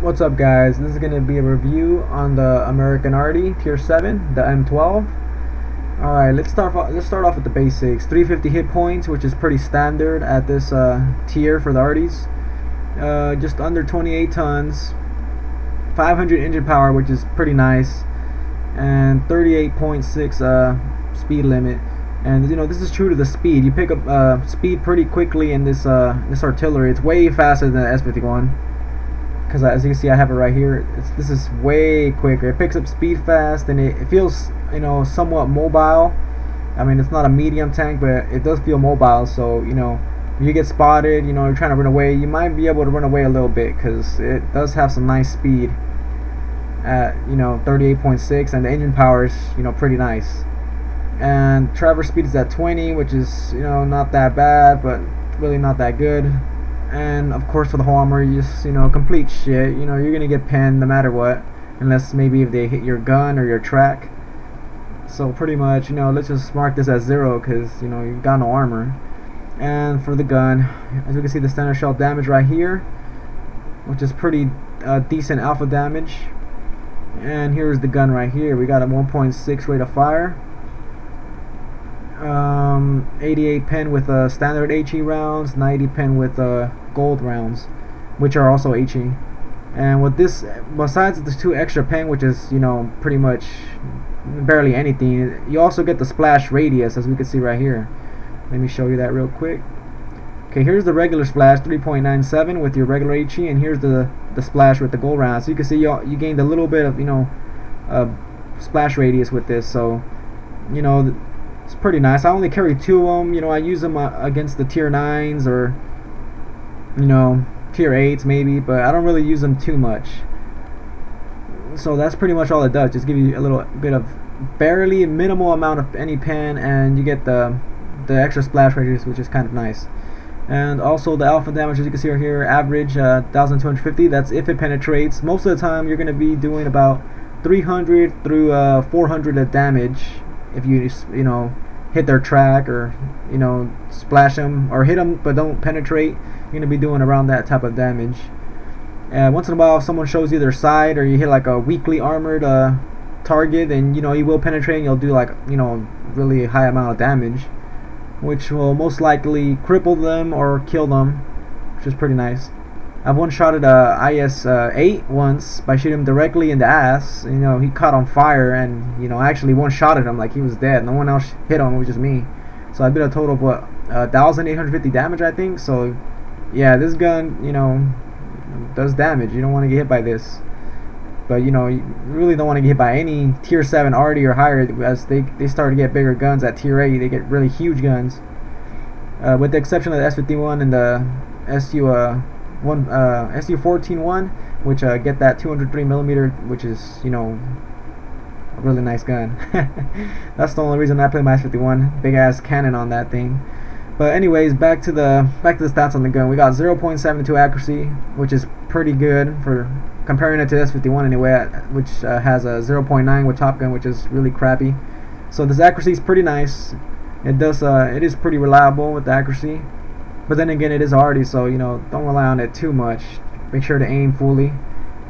What's up guys, this is going to be a review on the American Arty Tier 7, the M12. Alright, let's start off, let's start off with the basics. 350 hit points, which is pretty standard at this uh, tier for the Arties. Uh, just under 28 tons. 500 engine power, which is pretty nice. And 38.6 uh, speed limit. And you know this is true to the speed. You pick up uh, speed pretty quickly in this uh, this artillery. It's way faster than the S51 because as you can see I have it right here. This is way quicker. It picks up speed fast and it, it, feels you know somewhat mobile. I mean it's not a medium tank but it does feel mobile so you know you get spotted you know you're trying to run away you might be able to run away a little bit because it does have some nice speed at you know 38.6 and the engine power is you know pretty nice. And traverse speed is at 20 which is you know not that bad but really not that good and of course for the whole armor you just you know complete shit. You know you're gonna get pinned no matter what unless maybe if they hit your gun or your track. So pretty much you know let's just mark this as zero because you know you've got no armor. And for the gun as you can see the standard shell damage right here which is pretty uh, decent alpha damage. And here's the gun right here. We got a 1.6 rate of fire um, 88 pen with uh, standard HE rounds, 90 pen with uh, gold rounds, which are also HE. And with this, besides the two extra pen, which is you know pretty much barely anything, you also get the splash radius, as we can see right here. Let me show you that real quick. Okay, here's the regular splash, 3.97 with your regular HE, and here's the the splash with the gold round. So you can see you you gained a little bit of you know uh, splash radius with this. So you know it's pretty nice. I only carry two of them. You know, I use them uh, against the tier 9s or, you know, tier 8s maybe, but I don't really use them too much. So that's pretty much all it does. Just give you a little bit of barely minimal amount of any pen and you get the the extra splash radius which is kind of nice. And also the alpha damage as you can see right here, average uh, 1250, that's if it penetrates. Most of the time you're going to be doing about 300 through uh, 400 of damage if you you know hit their track or you know splash them or hit them but don't penetrate you're gonna be doing around that type of damage. And once in a while if someone shows you their side or you hit like a weakly armored uh, target then you know you will penetrate and you'll do like you know really high amount of damage which will most likely cripple them or kill them which is pretty nice I've one shot at a IS-8 uh, once by shooting him directly in the ass. You know, he caught on fire and, you know, actually one shot at him like he was dead. No one else hit him, it was just me. So I did a total of, what, uh, 1,850 damage, I think. So, yeah, this gun, you know, does damage. You don't want to get hit by this. But, you know, you really don't want to get hit by any Tier 7 Arty or higher as they, they start to get bigger guns at Tier 8. They get really huge guns. Uh, with the exception of the S51 and the SU... Uh, one uh, SU-14-1, which uh, get that 203 millimeter, which is you know a really nice gun. That's the only reason I play my S51. Big ass cannon on that thing. But anyways, back to the back to the stats on the gun. We got 0.72 accuracy, which is pretty good for comparing it to S51 anyway, which uh, has a 0.9 with Top Gun, which is really crappy. So this accuracy is pretty nice. It does uh, it is pretty reliable with the accuracy. But then again, it is Arty, so you know, don't rely on it too much. Make sure to aim fully.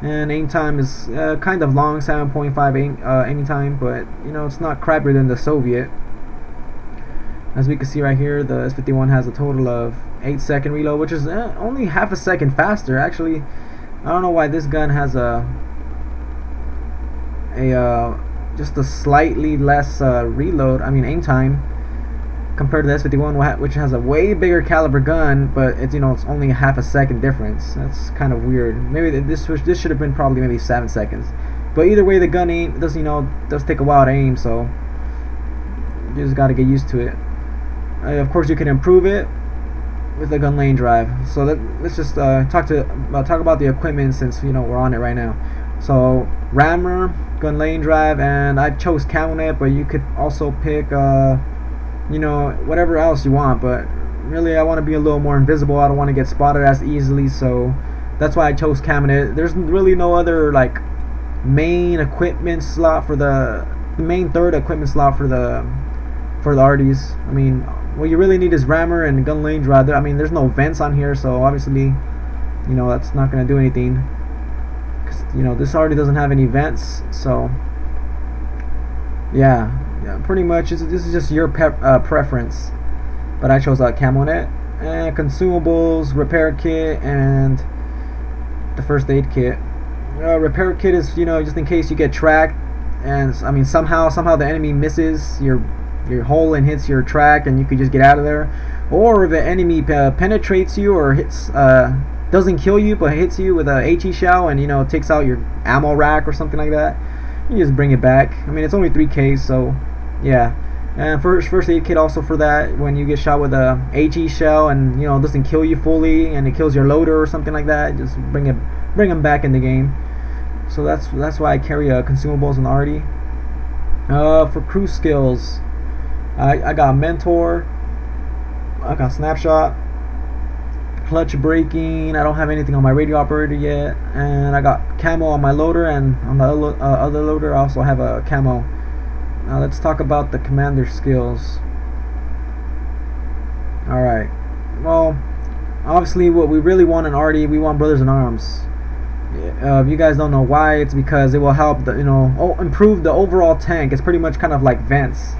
And aim time is uh, kind of long, 7.5 aim, uh, aiming time, but you know, it's not crappier than the Soviet. As we can see right here, the S51 has a total of 8 second reload, which is uh, only half a second faster. Actually, I don't know why this gun has a a uh, just a slightly less uh, reload. I mean aim time compared to the S51 which has a way bigger caliber gun but it's you know it's only half a second difference. That's kind of weird. Maybe this this should have been probably maybe seven seconds. But either way the gun aim does you know does take a while to aim so you just got to get used to it. Uh, of course you can improve it with the gun laying drive. So let, us just uh, talk to uh, talk about the equipment since you know we're on it right now. So rammer gun laying drive and I chose CamoNet but you could also pick uh, you know, whatever else you want, but really I want to be a little more invisible. I don't want to get spotted as easily, so that's why I chose CamoNet. There's really no other like main equipment slot for the, the main third equipment slot for the for the Arties. I mean, what you really need is rammer and gun laying drive. I mean, there's no vents on here, so obviously, you know, that's not gonna do anything. Cause, you know this already doesn't have any vents so yeah yeah pretty much this is just your uh, preference. But I chose a uh, camo net and consumables repair kit and the first aid kit. Uh, repair kit is you know just in case you get tracked and I mean somehow somehow the enemy misses your your hole and hits your track and you could just get out of there. Or the enemy uh, penetrates you or hits uh, doesn't kill you but hits you with a HE shell and you know takes out your ammo rack or something like that you just bring it back. I mean it's only 3k so yeah. And first first aid kit also for that when you get shot with a HE shell and you know doesn't kill you fully and it kills your loader or something like that just bring it bring them back in the game. So that's that's why I carry uh, consumables and arty uh, for crew skills I, I got mentor I got snapshot clutch braking I don't have anything on my radio operator yet and I got camo on my loader and on the uh, other loader I also have a camo now let's talk about the commander skills. Alright well obviously what we really want in arty we want brothers in arms. Uh, if you guys don't know why it's because it will help the, you know improve the overall tank. It's pretty much kind of like vents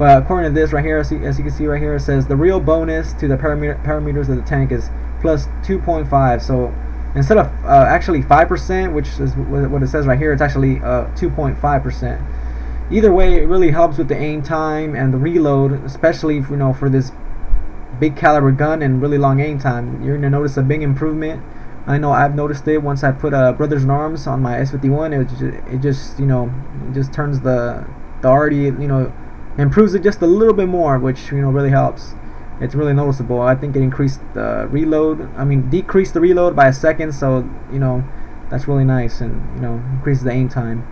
but according to this right here as you, as you can see right here it says the real bonus to the parameter, parameters of the tank is plus 2.5 so instead of uh, actually 5% which is what it says right here it's actually 2.5% uh, either way it really helps with the aim time and the reload especially if, you know for this big caliber gun and really long aim time. You're gonna notice a big improvement. I know I've noticed it once I put uh, Brothers in Arms on my S51 it just, it just you know just turns the the already you know improves it just a little bit more which you know really helps. It's really noticeable. I think it increased the reload I mean decreased the reload by a second so you know that's really nice and you know increases the aim time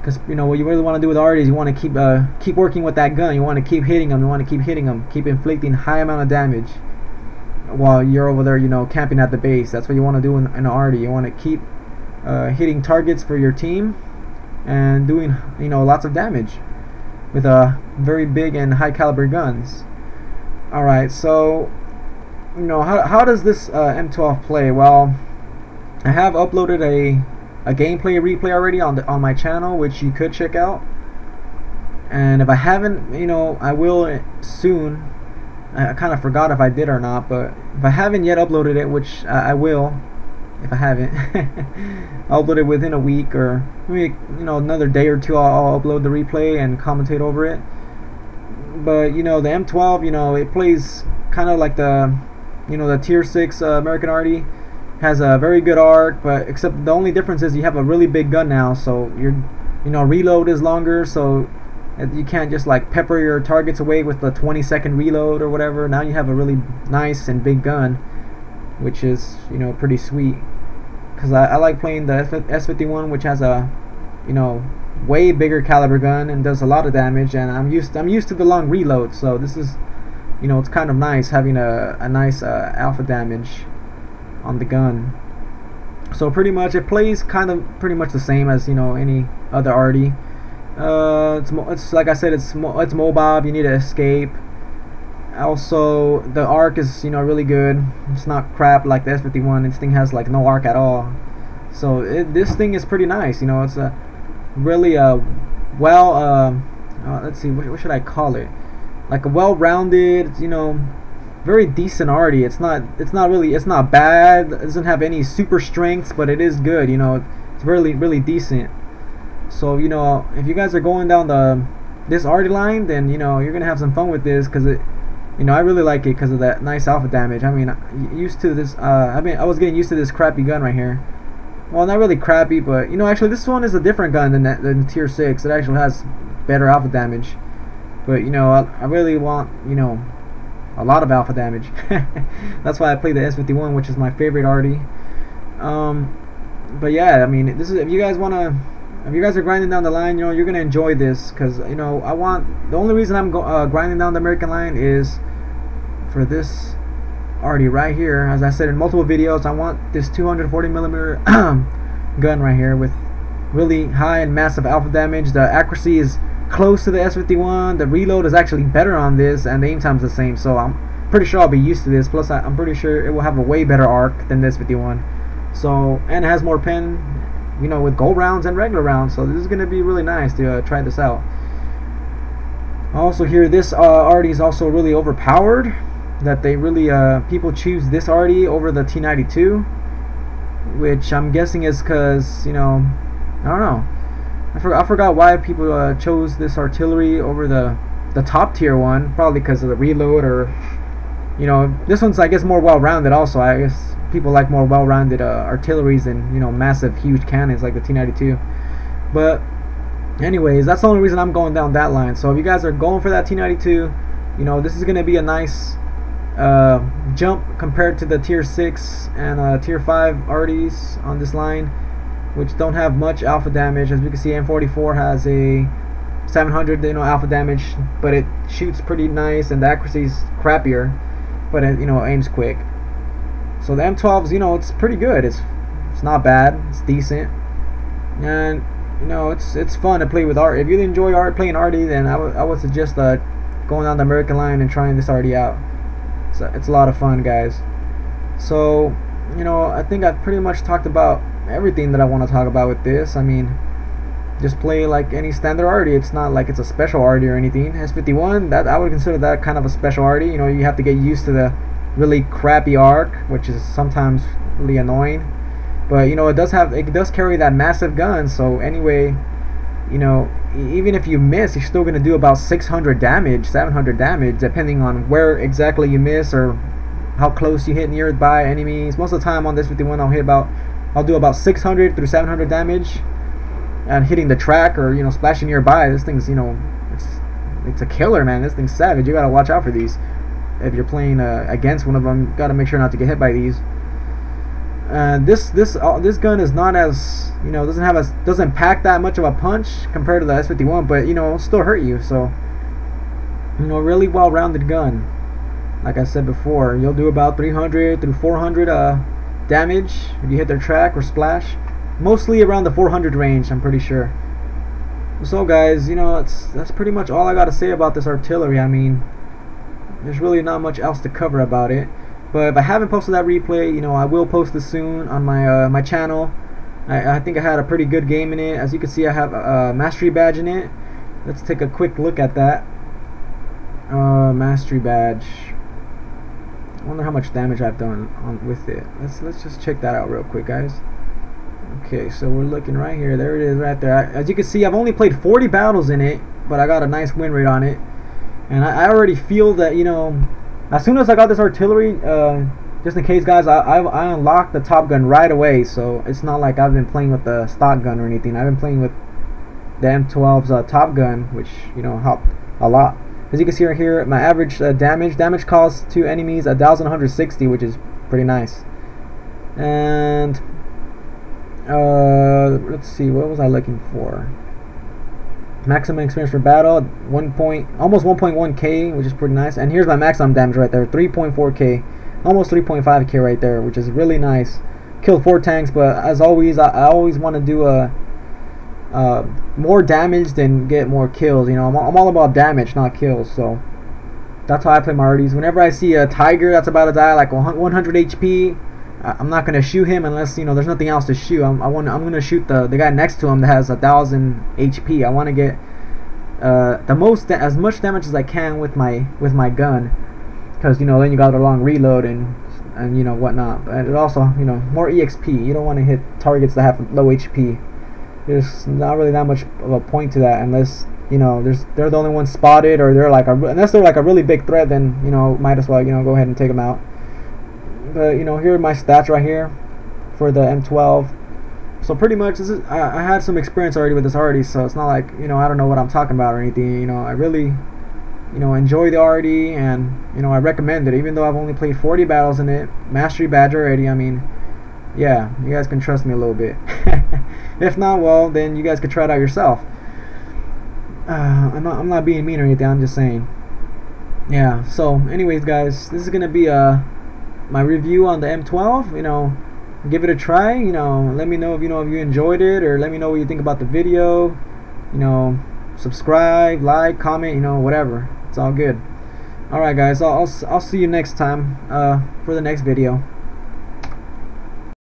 because you know what you really want to do with arty is you want to keep uh, keep working with that gun. You want to keep hitting them you want to keep hitting them keep inflicting high amount of damage while you're over there you know camping at the base. That's what you want to do in, in arty. You want to keep uh, hitting targets for your team and doing you know lots of damage with a uh, very big and high caliber guns. Alright so you know how, how does this uh, M12 play? Well I have uploaded a a gameplay replay already on the on my channel which you could check out. And if I haven't you know I will soon. I, I kind of forgot if I did or not but if I haven't yet uploaded it which I, I will if I haven't I'll upload it within a week or maybe you know another day or two I'll, I'll upload the replay and commentate over it. But you know the M12 you know it plays kind of like the you know the tier 6 uh, American Arty has a very good arc, but except the only difference is you have a really big gun now, so your you know reload is longer, so you can't just like pepper your targets away with the 20 second reload or whatever. Now you have a really nice and big gun, which is you know pretty sweet. Cause I, I like playing the S51, which has a you know way bigger caliber gun and does a lot of damage, and I'm used I'm used to the long reload, so this is you know it's kind of nice having a, a nice uh, alpha damage on the gun. So pretty much it plays kind of pretty much the same as you know any other arty uh, it's, it's like I said it's it's mobile you need to escape. Also the arc is you know really good. It's not crap like the S51 this thing has like no arc at all. So it, this thing is pretty nice you know it's a really a well uh, uh, let's see what, what should I call it? Like a well-rounded you know very decent arty. It's not it's not really it's not bad. It doesn't have any super strengths, but it is good. You know, it's really really decent. So you know, if you guys are going down the this arty line, then you know you're gonna have some fun with this because it. You know, I really like it because of that nice alpha damage. I mean, used to this. Uh, I mean, I was getting used to this crappy gun right here. Well, not really crappy, but you know, actually, this one is a different gun than that, than Tier Six. It actually has better alpha damage. But you know, I, I really want you know a lot of alpha damage. That's why I play the S51, which is my favorite arty. Um, but yeah, I mean, this is if you guys wanna, if you guys are grinding down the line, you know, you're gonna enjoy this because you know I want the only reason I'm uh, grinding down the American line is for this arty right here. As I said in multiple videos, I want this 240 millimeter gun right here with really high and massive alpha damage. The accuracy is close to the S51. The reload is actually better on this, and the aim time is the same. So I'm pretty sure I'll be used to this. Plus, I, am pretty sure it will have a way better arc than this 51. So and it has more pen, you know, with gold rounds and regular rounds. So this is gonna be really nice to uh, try this out. Also here, this uh, is also really overpowered. That they really uh, people choose this Artie over the T92, which I'm guessing is because you know, I don't know. I forgot I forgot why people uh, chose this artillery over the the top tier one. Probably because of the reload or you know, this one's I guess more well-rounded. Also, I guess people like more well-rounded uh, artilleries and you know massive, huge cannons like the T92. But anyways, that's the only reason I'm going down that line. So if you guys are going for that T92, you know this is gonna be a nice uh, jump compared to the tier 6 and uh, tier 5 Arties on this line which don't have much alpha damage. As we can see M44 has a 700 you know alpha damage but it shoots pretty nice and the accuracy is crappier but it you know aims quick. So the M12s you know it's pretty good. It's it's not bad. It's decent. And you know it's it's fun to play with art if you enjoy art playing Artie then I would I would suggest uh, going down the American line and trying this Artie out. So it's a lot of fun guys. So you know I think I've pretty much talked about everything that I want to talk about with this. I mean just play like any standard Artie it's not like it's a special Artie or anything. S51 that I would consider that kind of a special Artie you know you have to get used to the really crappy arc which is sometimes really annoying. But you know it does have it does carry that massive gun. So anyway you know even if you miss you're still gonna do about 600 damage 700 damage depending on where exactly you miss or how close you hit nearby enemies most of the time on this 51 I'll hit about I'll do about 600 through 700 damage. And hitting the track or you know splashing nearby this thing's you know it's it's a killer man. This thing's savage. You gotta watch out for these if you're playing uh, against one of them gotta make sure not to get hit by these. And this this uh, this gun is not as you know doesn't have a doesn't pack that much of a punch compared to the S51 but you know still hurt you. So you know really well rounded gun like I said before you'll do about 300 through 400 uh, damage if you hit their track or splash mostly around the 400 range I'm pretty sure so guys you know it's that's pretty much all I gotta say about this artillery I mean there's really not much else to cover about it but if I haven't posted that replay, you know, I will post this soon on my uh, my channel. I, I think I had a pretty good game in it. As you can see, I have a, a mastery badge in it. Let's take a quick look at that. Uh, mastery badge. I wonder how much damage I've done on with it. Let's let's just check that out real quick, guys. Okay, so we're looking right here. There it is, right there. As you can see, I've only played 40 battles in it, but I got a nice win rate on it. And I, I already feel that you know as soon as I got this artillery, uh, just in case, guys, I, I, I unlocked the top gun right away. So it's not like I've been playing with the stock gun or anything. I've been playing with the M12's uh, top gun, which you know helped a lot. As you can see right here, my average uh, damage damage cost to enemies 1,160, which is pretty nice. And uh, let's see, what was I looking for? maximum experience for battle 1 point almost 1.1k which is pretty nice and here's my maximum damage right there 3.4k almost 3.5k right there which is really nice killed four tanks but as always I, I always want to do a uh, more damage than get more kills you know I'm, I'm all about damage not kills so that's how I play my Arties. Whenever I see a tiger that's about to die like 100 HP I'm not gonna shoot him unless you know there's nothing else to shoot. I'm, I want I'm gonna shoot the the guy next to him that has a thousand HP. I want to get uh, the most as much damage as I can with my with my gun, because you know then you got a long reload and and you know whatnot. But it also you know more EXP. You don't want to hit targets that have low HP. There's not really that much of a point to that unless you know there's they're the only ones spotted or they're like a, unless they're like a really big threat. Then you know might as well you know go ahead and take them out. But you know here are my stats right here for the M12 so pretty much this is I, I, had some experience already with this Artie so it's not like you know I don't know what I'm talking about or anything you know. I really you know enjoy the Artie and you know I recommend it. Even though I've only played 40 battles in it mastery badge already I mean yeah you guys can trust me a little bit. If not well then you guys could try it out yourself. Uh, I'm, not, I'm not being mean or anything I'm just saying. Yeah so anyways guys this is gonna be a my review on the M12 you know. Give it a try you know. Let me know if you know if you enjoyed it or let me know what you think about the video. You know subscribe like comment you know whatever. It's all good. Alright guys I'll, I'll, I'll see you next time uh, for the next video